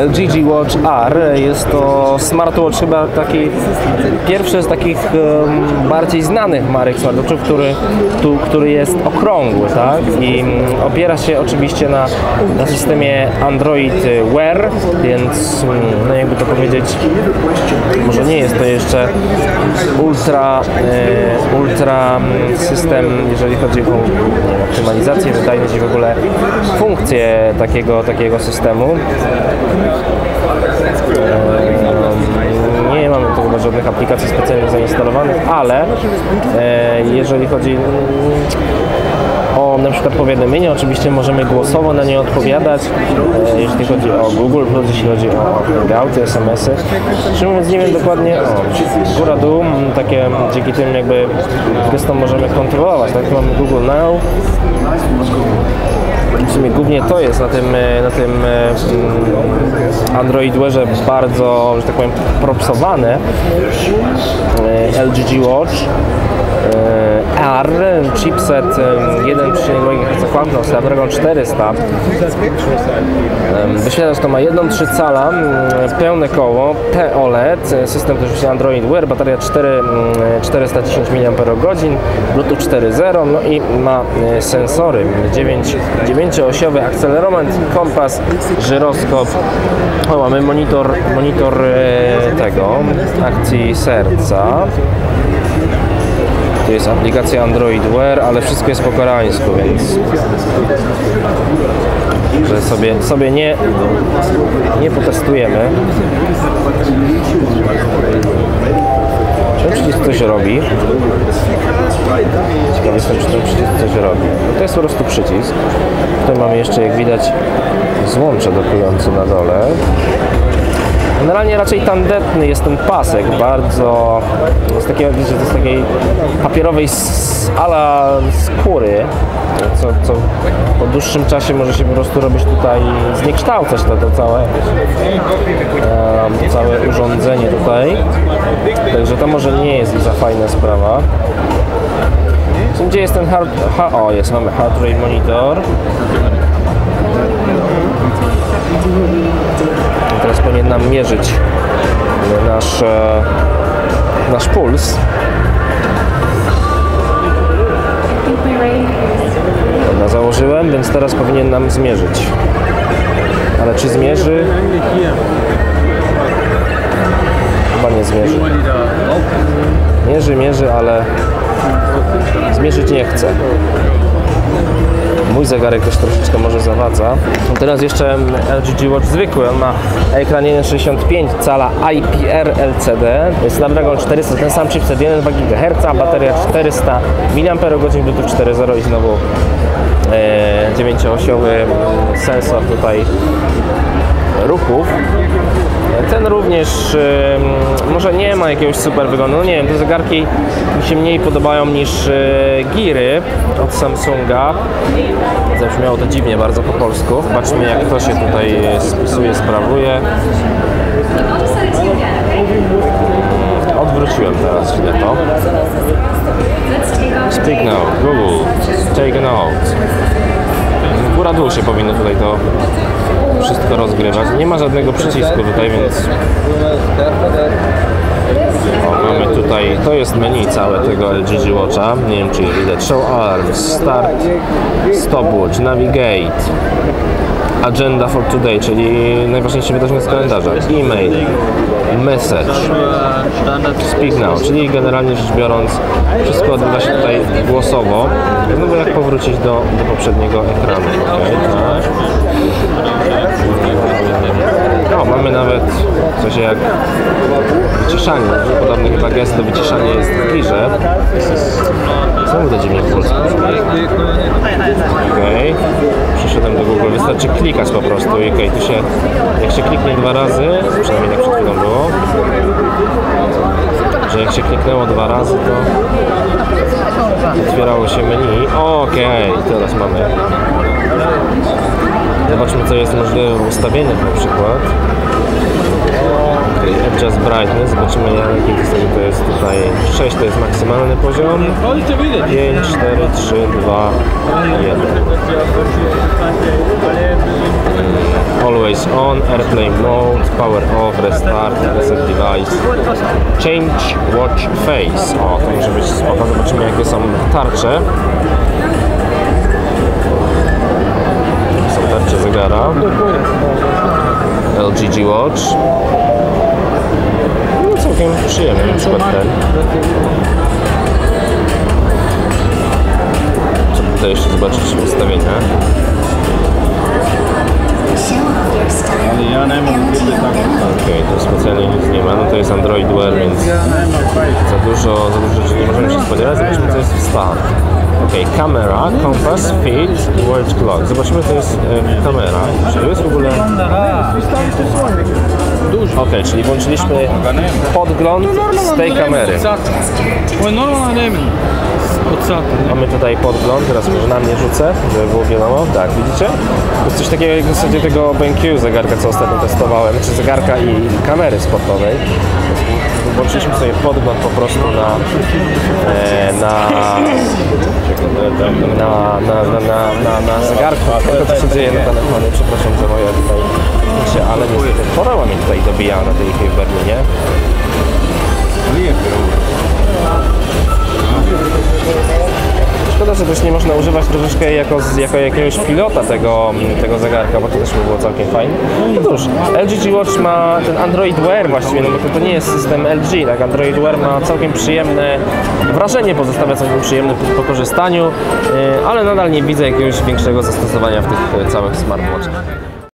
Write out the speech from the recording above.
LG Watch R. Jest to smartwatch chyba taki pierwszy z takich em, bardziej znanych marek smartwatchów, który, tu, który jest okrągły, tak? I mm, opiera się oczywiście na, na systemie Android Wear, więc mm, no jakby to powiedzieć, może nie jest to jeszcze ultra, e, ultra mm, system, jeżeli chodzi o optymalizację, wydajność i w ogóle funkcje takiego, takiego systemu. Nie mamy tu chyba żadnych aplikacji specjalnie zainstalowanych, ale e, jeżeli chodzi mm, o na przykład powiadomienia, oczywiście możemy głosowo na nie odpowiadać, e, jeśli chodzi o Google jeśli chodzi o hangouty, SMS-y. Mówiąc nie wiem dokładnie, o, góra dół, mm, takie dzięki tym jakby gestom możemy kontrolować, tak? Mamy Google Now, w sumie głównie to jest na tym, e, na tym e, mm, Android Wearze bardzo, że tak powiem, propsowane. E, LG G Watch R, chipset e, 1,2 GHz Snapdragon 400. Em, Wyświetlacz to ma 1,3 cala, pełne koło, P-OLED, system też Android Wear, bateria 4, mm, 410 mAh, Bluetooth 4.0, no i ma e, sensory, 9, 9-osiowy akcelerometr, kompas, żyroskop, o, mamy monitor, monitor e, tego, akcji serca, tu jest aplikacja Android Wear, ale wszystko jest po koreańsku, więc że sobie, sobie nie, nie potestujemy. Ten przycisk coś robi? Ciekawy jestem, czy ten przycisk coś robi. To jest po prostu przycisk. Tutaj mamy jeszcze, jak widać, złącze dokujące na dole. Generalnie raczej tandetny jest ten pasek, bardzo z to z takiej papierowej ala skóry, co, co po dłuższym czasie może się po prostu robić tutaj, zniekształcać to, to całe, całe urządzenie tutaj. Także to może nie jest za fajna sprawa. Gdzie jest ten hard... Ha, o, jest, mamy heart rate monitor. Teraz powinien nam mierzyć nasz, e, nasz puls. Założyłem, więc teraz powinien nam zmierzyć. Ale czy zmierzy? Chyba nie zmierzy. Mierzy, mierzy, ale zmierzyć nie chce. Mój zegarek też troszeczkę może zawadza. Teraz jeszcze LG G Watch zwykły. On ma ekran 1,65 cala IPR LCD. Jest Snapdragon 400, ten sam chipset 1,2 GHz, bateria 400 mAh, Bluetooth 4.0 i znowu e, 9-osiowy sensor tutaj ruchów. Ten również ym, może nie ma jakiegoś super wyglądu. No nie wiem, te zegarki mi się mniej podobają niż y, Giry od Samsunga. Zabrzmiało to dziwnie bardzo po polsku. Zobaczmy jak to się tutaj spisuje, sprawuje. Odwróciłem teraz źle to. Speak now, Google, take note. Góra dół się powinno tutaj to wszystko rozgrywać. Nie ma żadnego przycisku tutaj, więc tutaj, to jest menu całe tego LG Watcha. Nie wiem czy je widać. Show alarms, start, stopwatch, navigate, agenda for today, czyli najważniejsze wydarzenia z kalendarza, e-mail, message, speak now, czyli generalnie rzecz biorąc wszystko odbywa się tutaj głosowo. No bo jak powrócić do, do poprzedniego ekranu, okay, tak. No, mamy nawet coś jak wyciszanie. Gest do wyciszania jest w girze. Co to dziwnie w polsku? Okej. Przyszedłem do Google. Wystarczy klikać po prostu i okej, tu się, jak się kliknie dwa razy, przynajmniej tak przed chwilą było, że jak się kliknęło dwa razy, to otwierało się menu. Okej, teraz mamy Zobaczmy co jest możliwe w ustawieniach na przykład. Adjust brightness, zobaczymy jaki to jest tutaj 6 to jest maksymalny poziom 5, 4, 3, 2, 1 always on, airplane mode, power off, restart, reset device, change watch face. O, to może być spoko. Zobaczymy jakie są tarcze. Są tarcze zegara. LG G Watch. No całkiem przyjemny, na przykład ten. Co tutaj jeszcze zobaczyć ustawienia? Ale ja nie mam kiedy tak. Okej, tu specjalnie nic nie ma, no to jest Android Wear, więc za dużo, za dużo rzeczy nie możemy się spodziewać. Okej, kamera, kompas, fit, world clock. Zobaczymy co jest e, kamera. Czy to jest w ogóle... Okej, czyli włączyliśmy podgląd z tej kamery. Mamy tutaj podgląd, teraz może na mnie rzucę, żeby było wiadomo. Tak, widzicie? To jest coś takiego jak w zasadzie tego BenQ zegarka, co ostatnio testowałem, czy zegarka i kamery sportowej. Włączyliśmy sobie podgląd po prostu na e, na, na, na, na, na, na, na zegarku, co się dzieje na telefonie. Przepraszam za moje tutaj ale niestety choroba mi tutaj dobija na tej w Berlinie. Że też nie można używać troszeczkę jako, jako jakiegoś pilota tego, tego zegarka, bo to też by było całkiem fajne. No cóż, LG G Watch ma ten Android Wear właściwie, no bo to, nie jest system LG, tak? Android Wear ma całkiem przyjemne wrażenie, pozostawia całkiem przyjemne po, po korzystaniu, yy, ale nadal nie widzę jakiegoś większego zastosowania w tych całych smartwatchach.